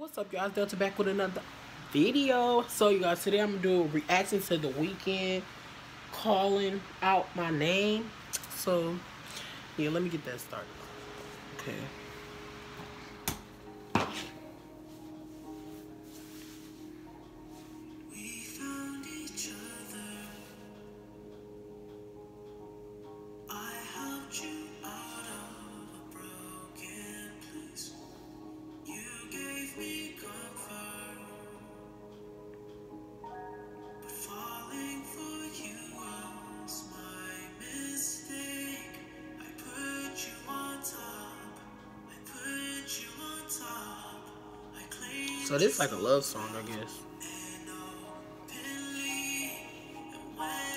What's up, y'all? Delta back with another video. So, you guys, today I'm gonna do a reaction to the Weeknd calling out my name. So, yeah, let me get that started. Okay. So this is like a love song, I guess.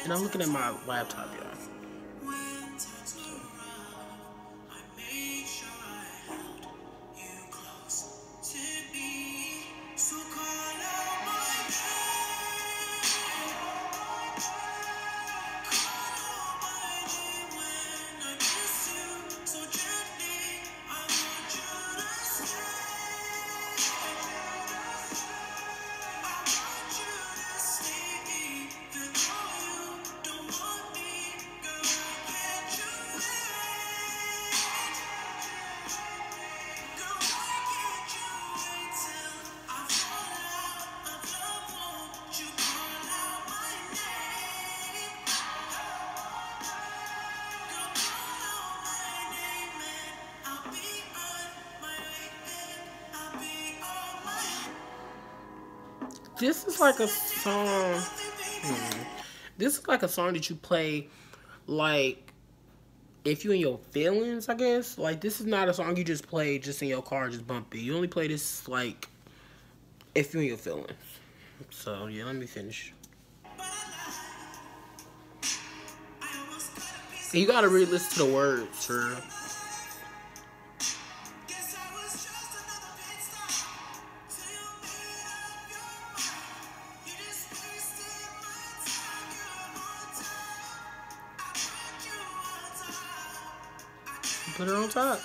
And I'm looking at my laptop, y'all. This is like a song. Hmm, this is like a song that you play, like, if you in your feelings, I guess. Like, this is not a song you just play just in your car, just bump it. You only play this, like, if you in your feelings. So, yeah, let me finish. you gotta really listen to the words for Put her on top.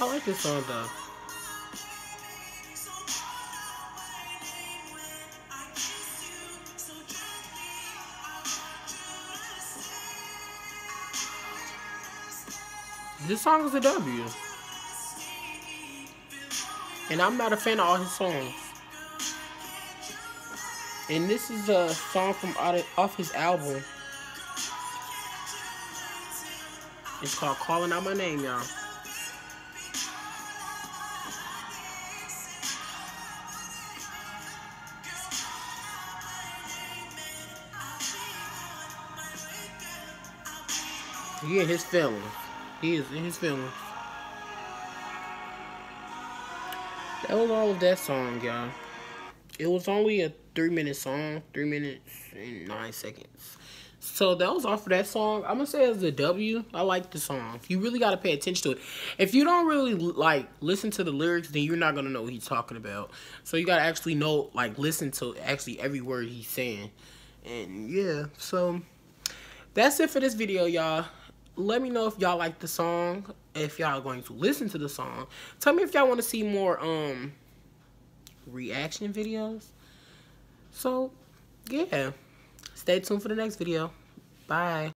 I like this song though. This song is a W. And I'm not a fan of all his songs. And this is a song from off his album. It's called Calling Out My Name, y'all. He in his feelings. He is in his feelings. That was all of that song, y'all. It was only a three minute song, three minutes and nine seconds. So that was all for that song. I'm gonna say it's a W. I like the song. You really gotta pay attention to it. If you don't really like listen to the lyrics, then you're not gonna know what he's talking about. So you gotta actually know, like, listen to actually every word he's saying. And yeah, so that's it for this video, y'all let me know if y'all like the song if y'all are going to listen to the song. Tell me if y'all want to see more um reaction videos. So yeah. Stay tuned for the next video. Bye